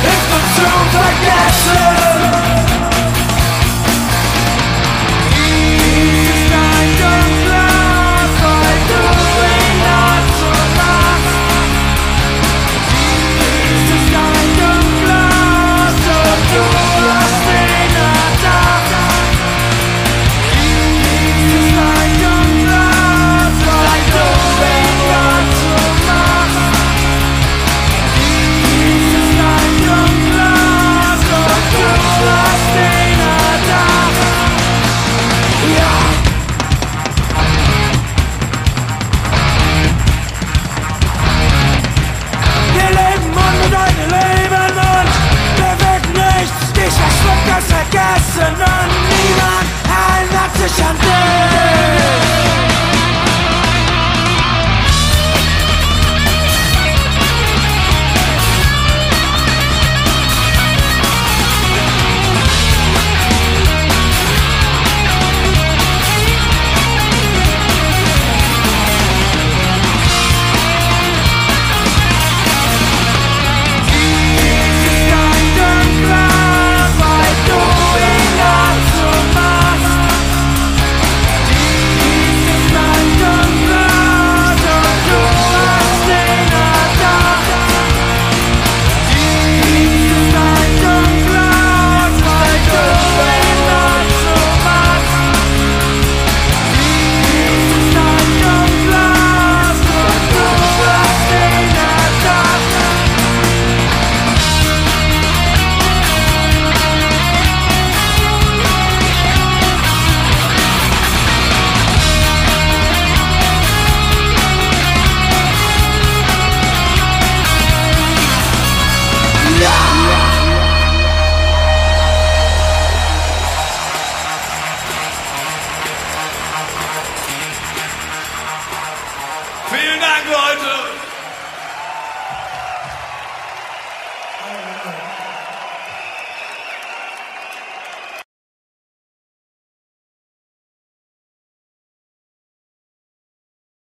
it's the truth like sir. Vielen Dank, Leute.